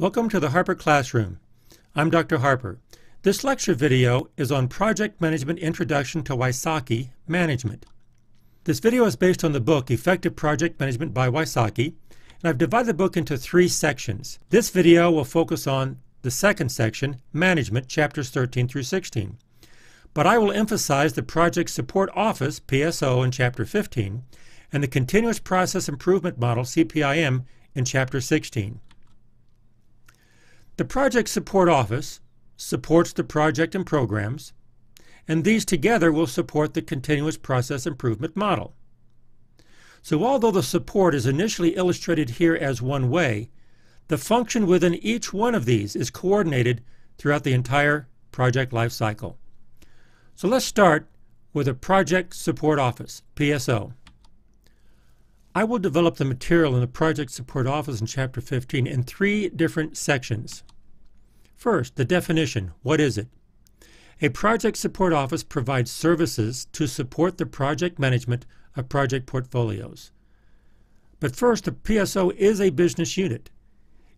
Welcome to the Harper Classroom. I'm Dr. Harper. This lecture video is on Project Management Introduction to Wysocki Management. This video is based on the book Effective Project Management by Wysocki, and I've divided the book into three sections. This video will focus on the second section, Management, chapters 13 through 16. But I will emphasize the Project Support Office, PSO, in chapter 15, and the Continuous Process Improvement Model, CPIM, in chapter 16. The Project Support Office supports the project and programs, and these together will support the Continuous Process Improvement Model. So although the support is initially illustrated here as one way, the function within each one of these is coordinated throughout the entire project life cycle. So let's start with a Project Support Office, PSO. I will develop the material in the Project Support Office in Chapter 15 in three different sections. First, the definition. What is it? A Project Support Office provides services to support the project management of project portfolios. But first, the PSO is a business unit.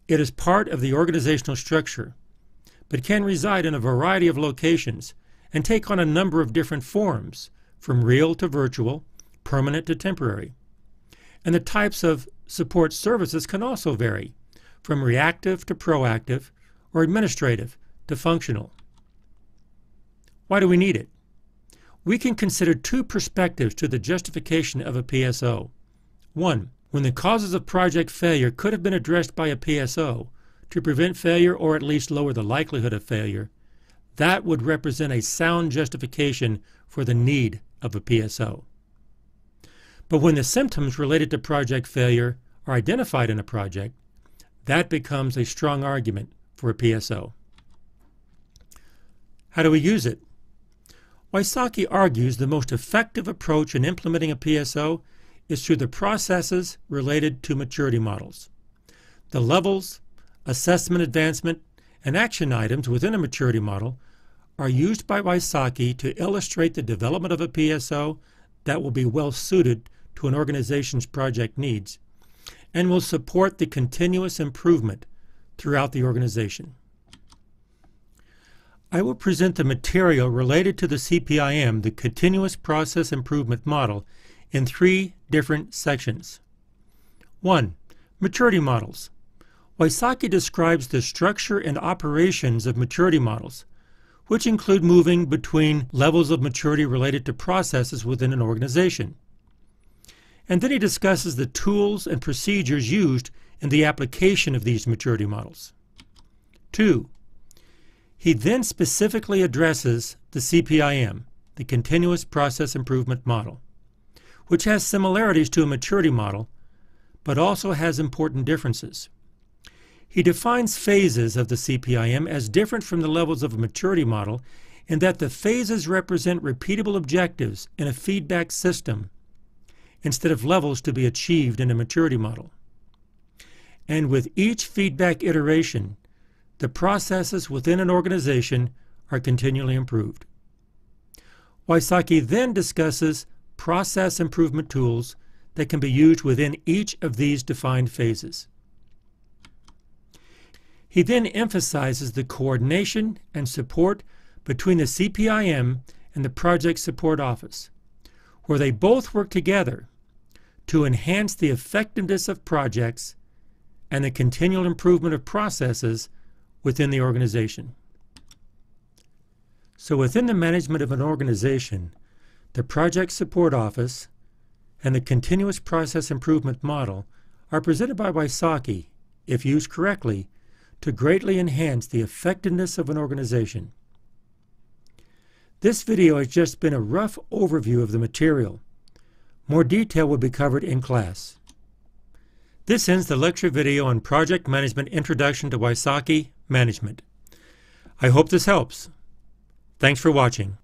It is part of the organizational structure, but can reside in a variety of locations and take on a number of different forms, from real to virtual, permanent to temporary. And the types of support services can also vary, from reactive to proactive, or administrative to functional. Why do we need it? We can consider two perspectives to the justification of a PSO. One, when the causes of project failure could have been addressed by a PSO to prevent failure or at least lower the likelihood of failure, that would represent a sound justification for the need of a PSO. But when the symptoms related to project failure are identified in a project, that becomes a strong argument for a PSO. How do we use it? Wysocki argues the most effective approach in implementing a PSO is through the processes related to maturity models. The levels, assessment advancement, and action items within a maturity model are used by Wysocki to illustrate the development of a PSO that will be well suited to an organization's project needs and will support the continuous improvement throughout the organization. I will present the material related to the CPIM, the Continuous Process Improvement Model, in three different sections. 1. Maturity Models. Wysocki describes the structure and operations of maturity models, which include moving between levels of maturity related to processes within an organization. And then he discusses the tools and procedures used in the application of these maturity models. Two, he then specifically addresses the CPIM, the Continuous Process Improvement Model, which has similarities to a maturity model, but also has important differences. He defines phases of the CPIM as different from the levels of a maturity model in that the phases represent repeatable objectives in a feedback system instead of levels to be achieved in a maturity model. And with each feedback iteration, the processes within an organization are continually improved. Wysocki then discusses process improvement tools that can be used within each of these defined phases. He then emphasizes the coordination and support between the CPIM and the Project Support Office, where they both work together to enhance the effectiveness of projects and the continual improvement of processes within the organization. So within the management of an organization, the Project Support Office and the Continuous Process Improvement Model are presented by Wysocki, if used correctly, to greatly enhance the effectiveness of an organization. This video has just been a rough overview of the material. More detail will be covered in class. This ends the lecture video on Project Management Introduction to Wysocki Management. I hope this helps. Thanks for watching.